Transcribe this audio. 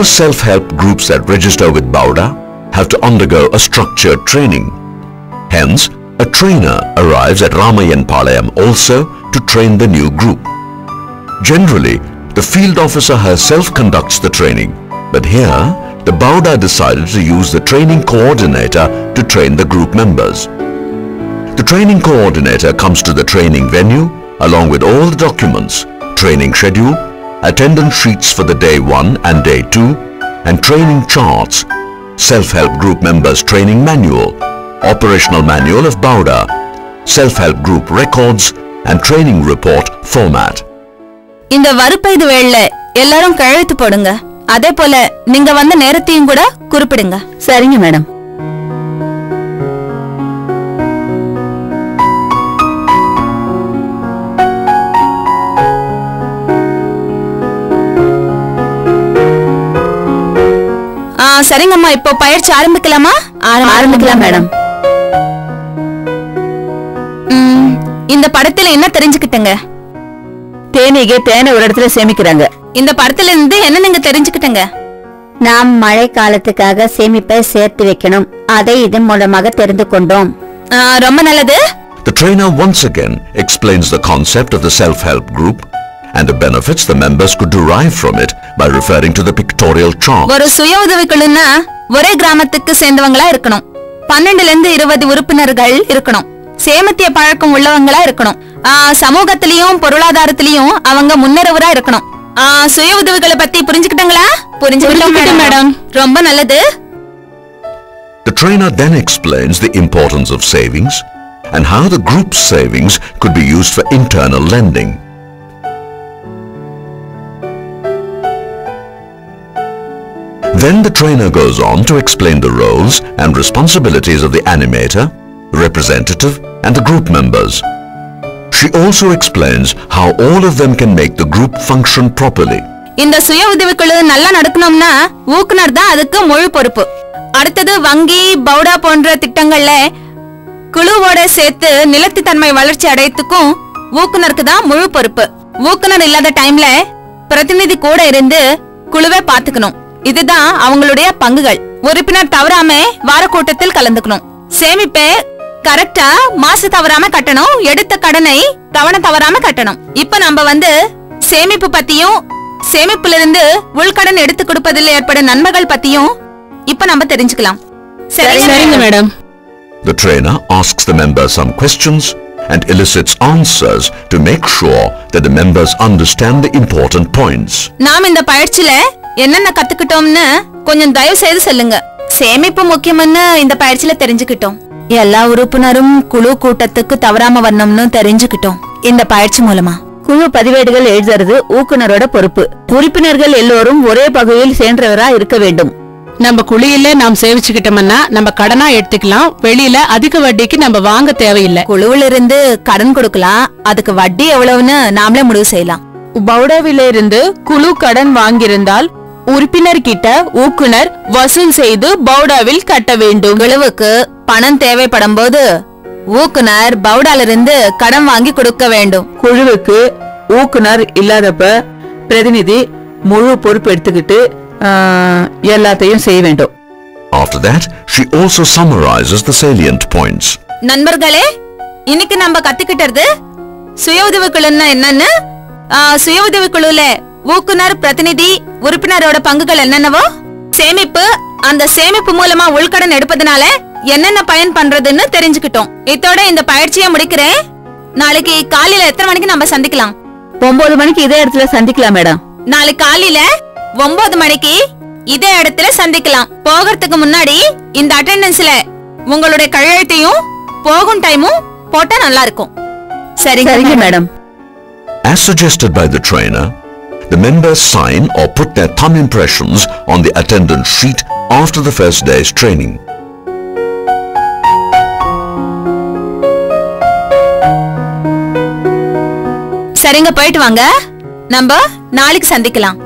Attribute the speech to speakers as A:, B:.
A: All self-help groups that register with Bauda have to undergo a structured training. Hence, a trainer arrives at Ramayan Palayam also to train the new group. Generally, the field officer herself conducts the training, but here, the Bauda decided to use the training coordinator to train the group members. The training coordinator comes to the training venue along with all the documents, training schedule, attendance sheets for the day 1 and day 2, and training charts, self-help group members training manual, operational manual of Bauda, self-help group records, and training report format.
B: இந்த வறுப்பைது வேள்ல எல்லாரும் கழுத்து போடுங்க அதே போல நீங்க வந்த நேரத்தையும் கூட குறிப்பிடுங்க
C: சரிங்க மேடம்
B: சரிங்கம்மா இப்போ பயிற்சி ஆரம்பிக்கலாமா?
C: ஆரம்பிக்கலாம் மேடம்.
B: இந்த படத்துல என்ன தெரிஞ்சுக்கிட்டங்க?
C: தேனீகை தேனை ஒரு இடத்துல சேமிக்கிறாங்க.
B: இந்த படத்துல இருந்து என்ன நீங்க தெரிஞ்சுக்கிட்டங்க?
D: நாம் மழை காலத்துக்காக சேமிப்பை சேர்த்து வைக்கணும். அதை இதன் மூலமாக தெரிந்து கொண்டோம்.
B: ரொம்ப நல்லது.
A: The trainer once again explains the concept of the self-help group and the benefits the members could derive from it by referring to the pictorial chart.
B: ஒரு சுய உதவிக்குழுன்னா ஒரே கிராமத்துக்கு சேர்ந்தவங்களா இருக்கணும். பன்னெண்டுல இருந்து இருபது உறுப்பினர்கள் இருக்கணும். சேமத்திய பழக்கம் உள்ளவங்களா இருக்கணும். சமூகத்திலயும் பொருளாதாரத்திலயும் அவங்க முன்னேறவரா இருக்கணும். சுய உதவிகளை பத்தி புரிஞ்சுக்கிட்டங்களா? புரிஞ்சுக்கிட்டோம் மேடம். ரொம்ப நல்லது.
A: The trainer then explains the importance of savings and how the group savings could be used for internal lending. Then the trainer goes on to explain the roles and responsibilities of the animator, representative and the group members. She also explains how all of them can make the group function properly.
B: இந்த சுய உதவிக்குழு நல்லா நடக்கணும்னா ஊக்குனர் தான் அதுக்கு முழு பொறுப்பு அடுத்தது வங்கி பவுடா போன்ற திட்டங்கள்ல குழுவோட சேர்த்து நிலத்து தன்மை வளர்ச்சி அடையத்துக்கும் ஊக்குனருக்கு தான் முழு பொறுப்பு ஊக்குனர் இல்லாத டைம்ல பிரதிநிதி கூட இருந்து குழுவை பாத்துக்கணும் இதுதான் அவங்களுடைய பங்குகள். உறுப்பினர் தவறாம வார கூட்டத்தில் கலந்துக்கணும். சேமிப்பை கரெக்டா மாசு தவறாம கட்டணும் எடுத்த கடனை தவணை தவறாம கட்டணும். இப்ப நம்ம வந்து சேமிப்பு பத்தியும் சேமிப்புல இருந்து உள்கடன் எடுத்து கொடுப்பதில் ஏற்படும் நன்மைகள் பத்தியும் இப்ப நம்ம தெரிஞ்சுக்கலாம். சரிங்க
C: madam.
A: The trainer asks the members some questions and elicits answers to make sure that the members understand the important points.
B: நாம் இந்த பயிற்சியில என்னென்ன கத்துக்கிட்டோம்னு கொஞ்சம் தயவு செய்து சொல்லுங்க. சேமிப்பு முக்கியம்னு இந்த பயிற்சியில தெரிஞ்சுக்கிட்டோம். எல்லா உறுப்பினரும் குழு கூட்டத்துக்கு தவறாம வரணும்னு தெரிஞ்சுக்கிட்டோம். இந்த பயிற்சி மூலமா.
C: குழு பதிவேடுகள் எழுதுறது ஊக்குனரோட பொறுப்பு. உறுப்பினர்கள் எல்லோரும் ஒரே பகுதியில் சேர்ந்தவரா இருக்க வேண்டும்.
E: நம்ம குழியில நாம் சேவிச்சுக்கிட்டோம்னா நம்ம கடனா எடுத்துக்கலாம். வெளியில அதிக வட்டிக்கு நம்ம வாங்க தேவையில்லை.
B: குழுவில இருந்து கடன் கொடுக்கலாம். அதுக்கு வட்டி எவ்வளவுன்னு நாமளே முடிவு செய்யலாம்.
E: பவுடாவில இருந்து குழு கடன் வாங்கியிருந்தால் உறுப்பினர் கிட்ட ஊக்குனர் வசூல் செய்து பவுடாவில் கட்ட வேண்டும்.
B: குழுவுக்கு பணம் தேவைப்படும் போது ஊக்குனர் பவுடால இருந்து கடன் வாங்கி கொடுக்க வேண்டும்.
C: குழுவுக்கு ஊக்குனர் இல்லாதப்ப பிரதிநிதி முழு பொறுப்பு எடுத்துக்கிட்டு எல்லாத்தையும் செய்ய வேண்டும்.
A: After that, she also summarizes the salient points.
B: நண்பர்களே இன்னைக்கு நம்ம கத்துக்கிட்டது சுய உதவிக்குழுன்னா என்னன்னு? சுய உதவிக்குழுல ஊக்குனர் பிரதிநிதி உறுப்பினரோட பங்குகள் என்னென்னவோ? சேமிப்பு அந்த சேமிப்பு மூலமா உள்கடன் எடுப்பதனால என்னென்ன பயன் பண்றதுன்னு தெரிஞ்சுக்கிட்டோம். இதோட இந்த பயிற்சியை முடிக்கிறேன். நாளைக்கு காலையில எத்தனை மணிக்கு நம்ம சந்திக்கலாம்?
C: ஒன்பது மணிக்கு இதே இடத்துல சந்திக்கலாம் மேடம்.
B: நாளைக்கு காலையில ஒன்பது மணிக்கு இதே இடத்துல சந்திக்கலாம். போகிறதுக்கு முன்னாடி இந்த அட்டெண்டன்ஸ்ல உங்களுடைய கையெழுத்தையும் போகும் டைமும் போட்டா நல்லா இருக்கும். சரிங்க.
C: Madam.
A: As suggested by the trainer, the members sign or put their thumb impressions on the attendance sheet after the first day's training.
B: சரிங்க போயிட்டு வாங்க நம்ம நாளைக்கு சந்திக்கலாம்